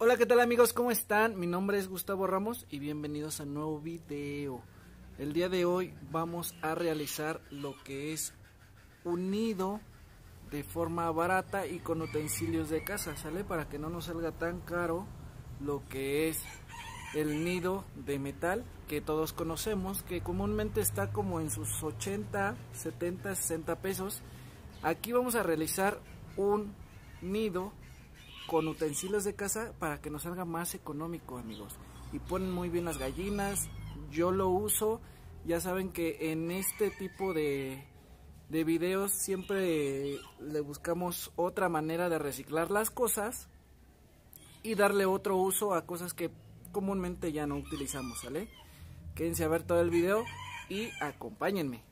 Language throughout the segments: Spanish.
Hola, ¿qué tal amigos? ¿Cómo están? Mi nombre es Gustavo Ramos y bienvenidos a un nuevo video. El día de hoy vamos a realizar lo que es un nido de forma barata y con utensilios de casa, ¿sale? Para que no nos salga tan caro lo que es el nido de metal que todos conocemos, que comúnmente está como en sus 80, 70, 60 pesos. Aquí vamos a realizar un nido con utensilios de casa para que nos salga más económico amigos. Y ponen muy bien las gallinas yo lo uso. Ya saben que en este tipo de, de videos siempre le buscamos otra manera de reciclar las cosas y darle otro uso a cosas que comúnmente ya no utilizamos ¿sale? quédense a ver todo el video y acompáñenme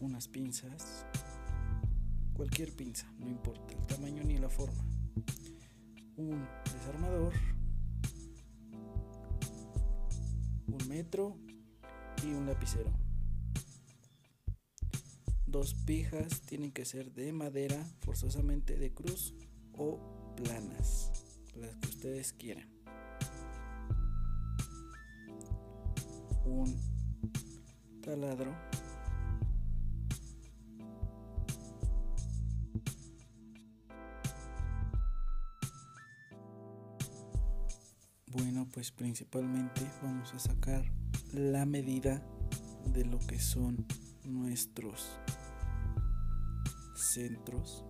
Unas pinzas cualquier pinza, no importa el tamaño ni la forma. Un desarmador, un metro y un lapicero. Dos pijas tienen que ser de madera, forzosamente de cruz o planas, las que ustedes quieran. Un taladro Bueno, pues principalmente vamos a sacar la medida de lo que son nuestros centros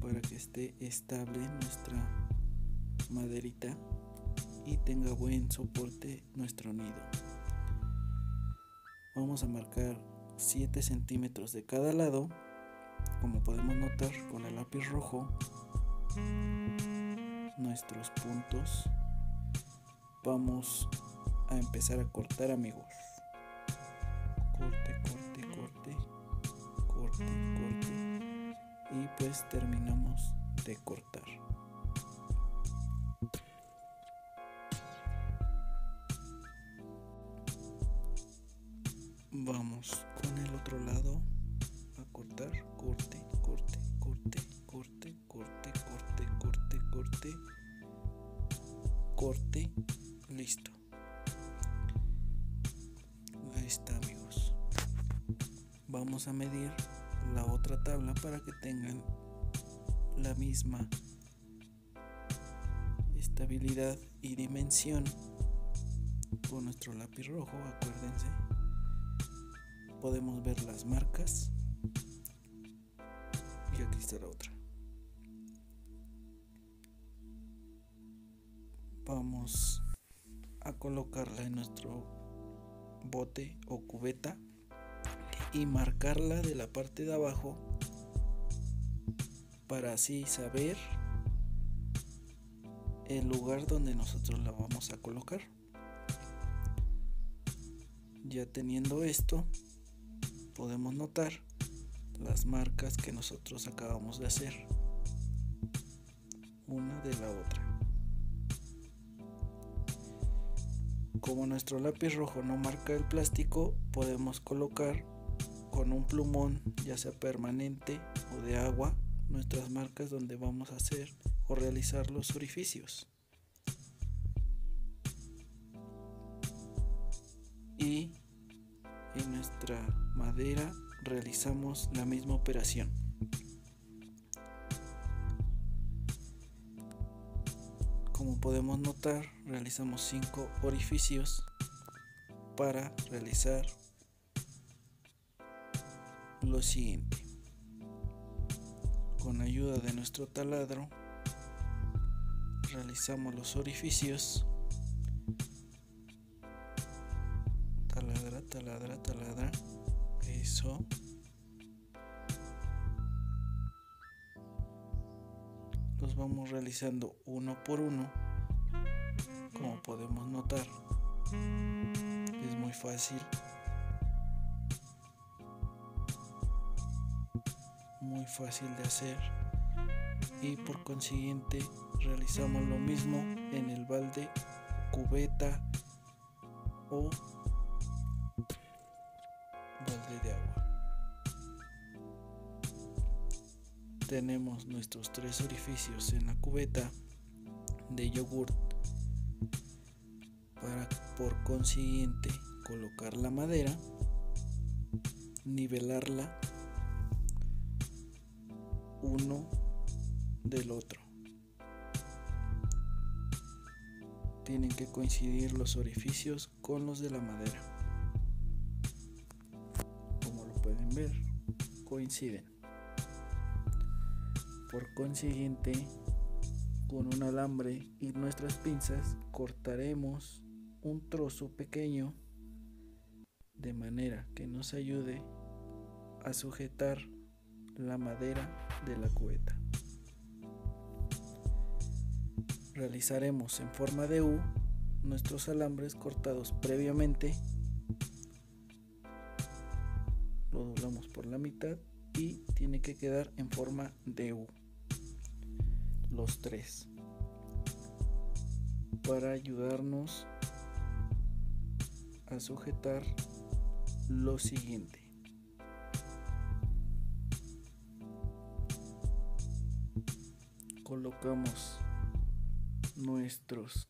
para que esté estable nuestra maderita y tenga buen soporte nuestro nido. Vamos a marcar 7 centímetros de cada lado, como podemos notar con el lápiz rojo nuestros puntos vamos a empezar a cortar amigos. Corte corte corte corte corte. Y pues terminamos de cortar vamos con el otro lado a cortar corte corte corte corte corte corte corte corte corte listo. Ahí está amigos. Vamos a medir la otra tabla para que tengan la misma estabilidad y dimensión con nuestro lápiz rojo acuérdense podemos ver las marcas. Y aquí está la otra. Vamos a colocarla en nuestro bote o cubeta y marcarla de la parte de abajo para así saber el lugar donde nosotros la vamos a colocar. Ya teniendo esto podemos notar las marcas que nosotros acabamos de hacer. Una de la otra. Como nuestro lápiz rojo no marca el plástico podemos colocar con un plumón ya sea permanente o de agua nuestras marcas donde vamos a hacer o realizar los orificios. Y en nuestra madera realizamos la misma operación Como podemos notar, realizamos cinco orificios para realizar lo siguiente. Con ayuda de nuestro taladro realizamos los orificios. Los vamos realizando uno por uno. Como podemos notar. Es muy fácil muy fácil de hacer y por consiguiente realizamos lo mismo en el balde, cubeta o de agua. Tenemos nuestros tres orificios en la cubeta de yogurt para por consiguiente colocar la madera, nivelarla uno del otro. Tienen que coincidir los orificios con los de la madera. Pueden ver, coinciden. Por consiguiente, con un alambre y nuestras pinzas cortaremos un trozo pequeño de manera que nos ayude a sujetar la madera de la cubeta. Realizaremos en forma de U nuestros alambres cortados previamente. Lo doblamos por la mitad y tiene que quedar en forma de U. Los tres. Para ayudarnos a sujetar lo siguiente. colocamos nuestros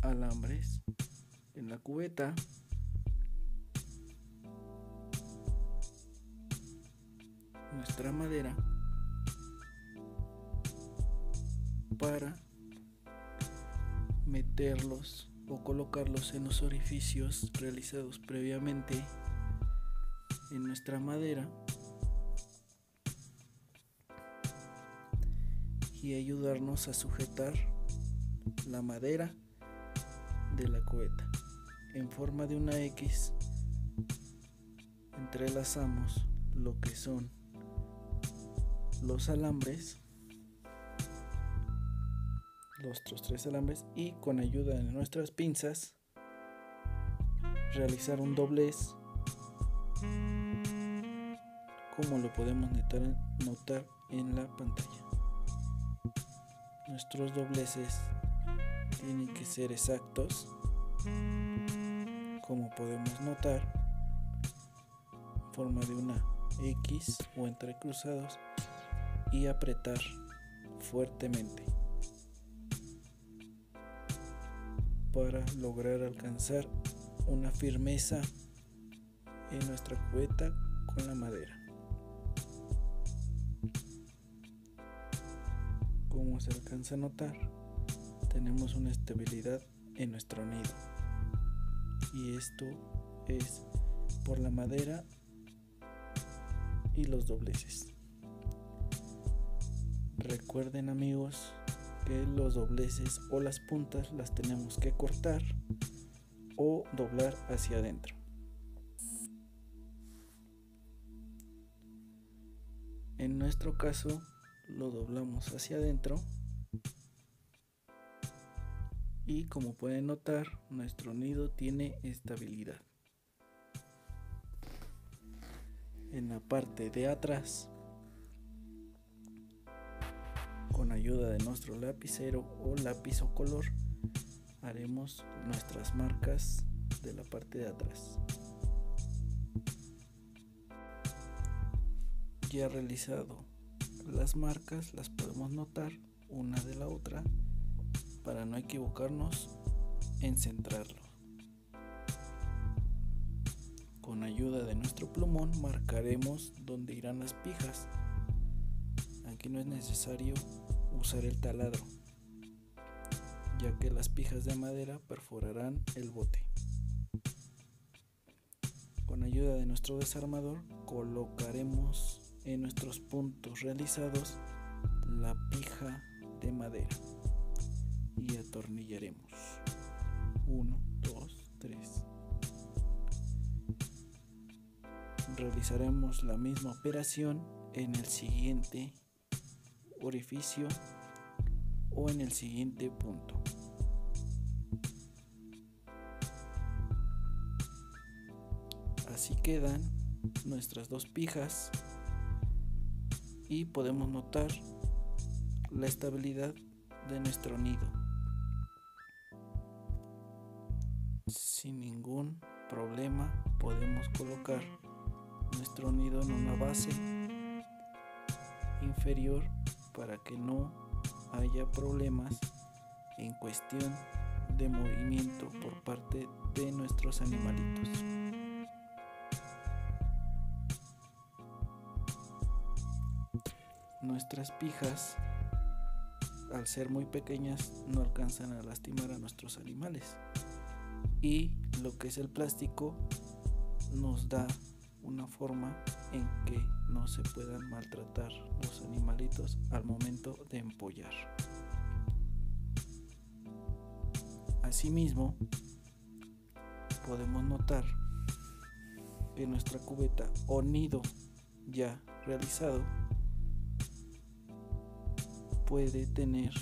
alambres en la cubeta madera para meterlos o colocarlos en los orificios realizados previamente en nuestra madera y ayudarnos a sujetar la madera de la cubeta en forma de una X. Entrelazamos lo que son los alambres los tres alambres y con ayuda de nuestras pinzas realizar un doblez como lo podemos notar en la pantalla. Nuestros dobleces tienen que ser exactos como podemos notar en forma de una X o entre cruzados y apretar fuertemente para lograr alcanzar una firmeza en nuestra cubeta con la madera como se alcanza a notar, tenemos una estabilidad en nuestro nido. Y esto es por la madera y los dobleces. Recuerden amigos que los dobleces o las puntas las tenemos que cortar o doblar hacia adentro. En nuestro caso lo doblamos hacia adentro y como pueden notar nuestro nido tiene estabilidad en la parte de atrás ayuda de nuestro lapicero o lápiz o color haremos nuestras marcas de la parte de atrás ya realizado las marcas las podemos notar una de la otra para no equivocarnos en centrarlo. Con ayuda de nuestro plumón marcaremos dónde irán las pijas. Aquí no es necesario usar el taladro, ya que las pijas de madera perforarán el bote. Con ayuda de nuestro desarmador colocaremos en nuestros puntos realizados la pija de madera y atornillaremos 1 2 3 realizaremos la misma operación en el siguiente orificio o en el siguiente punto. Así quedan nuestras dos pijas y podemos notar la estabilidad de nuestro nido sin ningún problema. Podemos colocar nuestro nido en una base inferior para que no haya problemas en cuestión de movimiento por parte de nuestros animalitos. Nuestras pijas, al ser muy pequeñas, no alcanzan a lastimar a nuestros animales. Y lo que es el plástico nos da una forma en que no se puedan maltratar los animalitos al momento de empollar. Asimismo, podemos notar que nuestra cubeta o nido ya realizado puede tener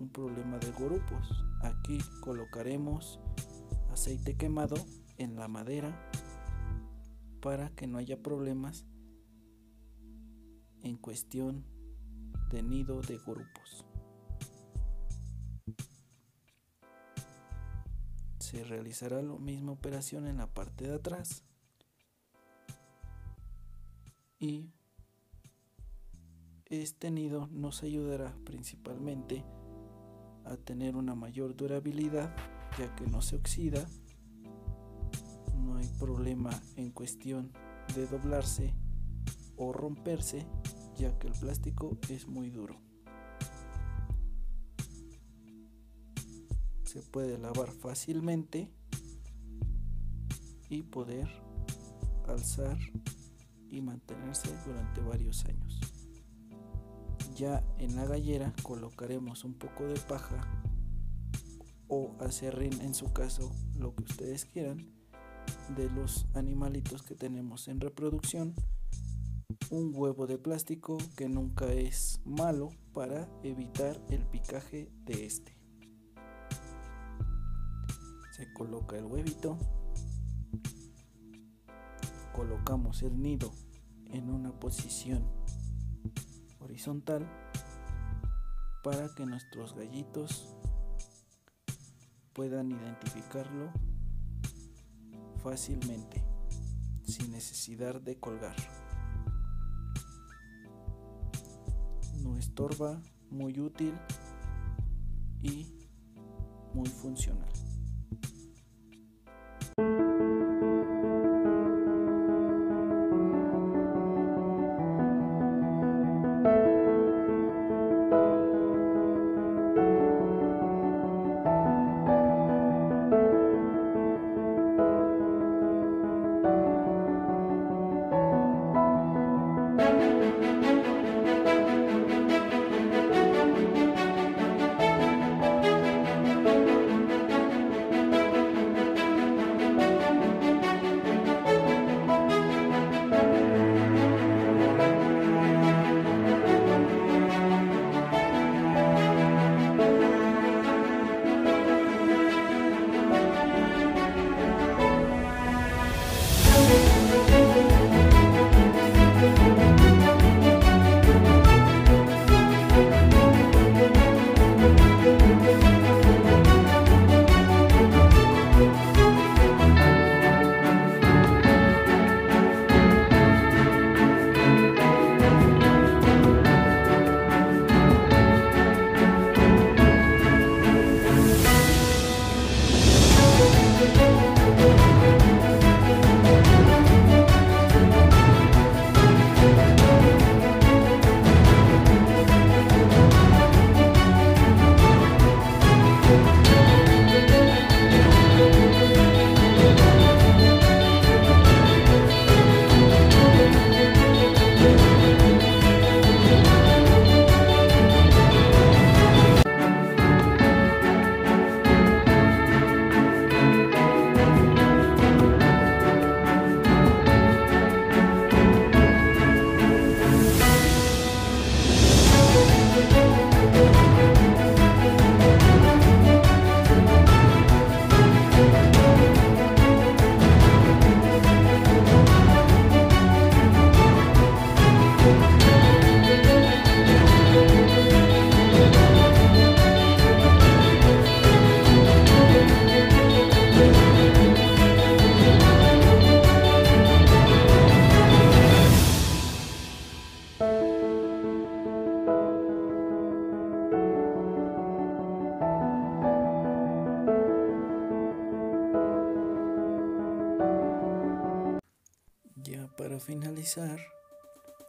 un problema de grupos. Aquí colocaremos aceite quemado en la madera para que no haya problemas en cuestión de nido de grupos. Se realizará la misma operación en la parte de atrás y este nido nos ayudará principalmente a tener una mayor durabilidad ya que no se oxida, no hay problema en cuestión de doblarse o romperse ya que el plástico es muy duro. Se puede lavar fácilmente y poder alzar y mantenerse durante varios años. Ya en la gallera colocaremos un poco de paja o acerrín en su caso, lo que ustedes quieran, de los animalitos que tenemos en reproducción. Un huevo de plástico que nunca es malo para evitar el picaje de este. Se coloca el huevito. Colocamos el nido en una posición horizontal para que nuestros gallitos puedan identificarlo fácilmente sin necesidad de colgar. Muy útil y muy funcional.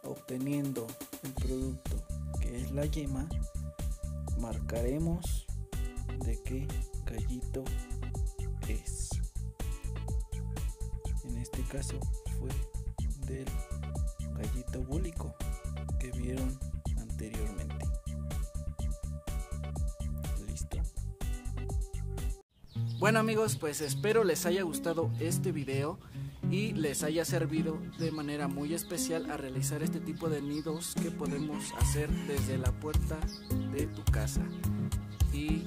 Obteniendo el producto que es la yema, marcaremos de qué gallito es. En este caso fue del gallito búlico que vieron anteriormente. Bueno amigos, pues espero les haya gustado este video y les haya servido de manera muy especial a realizar este tipo de nidos que podemos hacer desde la puerta de tu casa. Y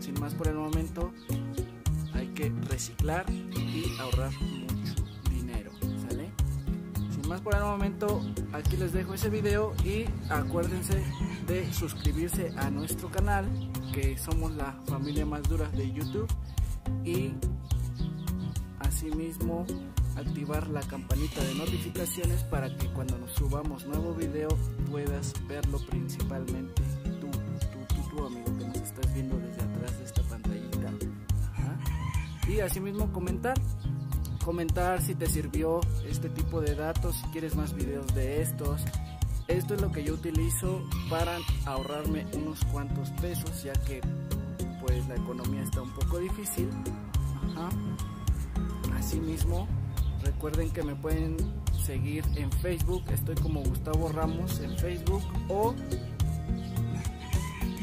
sin más por el momento, hay que reciclar y ahorrar mucho dinero. Sin más por el momento, aquí les dejo ese video y acuérdense de suscribirse a nuestro canal, somos la familia más dura de YouTube y Asimismo, activar la campanita de notificaciones para que cuando nos subamos nuevo video puedas verlo principalmente tú, tú, tú, tú amigo que nos estás viendo desde atrás de esta pantallita. Y asimismo comentar, comentar si te sirvió este tipo de datos, si quieres más videos de estos. Esto es lo que yo utilizo para ahorrarme unos cuantos pesos ya que pues la economía está un poco difícil. Ajá. Asimismo, recuerden que me pueden seguir en Facebook, estoy como Gustavo Ramos en Facebook o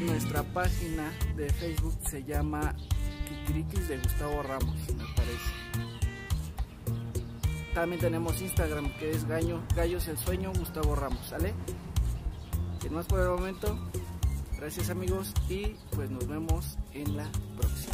nuestra página de Facebook se llama Kikirikis de Gustavo Ramos, me parece. También tenemos Instagram que es Gallo, Gallos el Sueño Gustavo Ramos, ¿sale? Sin más por el momento, gracias amigos y pues nos vemos en la próxima.